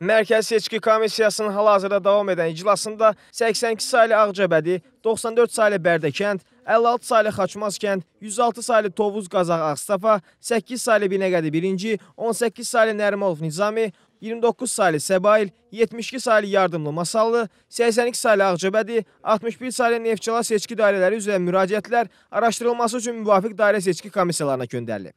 Mərkəzi Seçki Komissiyasının hal-hazırda davam edən iclasında 82 saylı Ağcabədi, 94 saylı Bərdəkənd, 56 saylı Xaçmaz kənd, 106 saylı Tovuz Qazaq Ağstafa, 8 saylı Binəqədi 1-ci, 18 saylı Nərimanov Nizami, 29 saylı Səbail, 72 saylı Yardımlı Masallı, 82 saylı Ağcabədi, 61 saylı Neftçala seçki dairələri üzrə müraciətlər araşdırılması üçün müvafiq dairə seçki komissiyalarına göndərilib.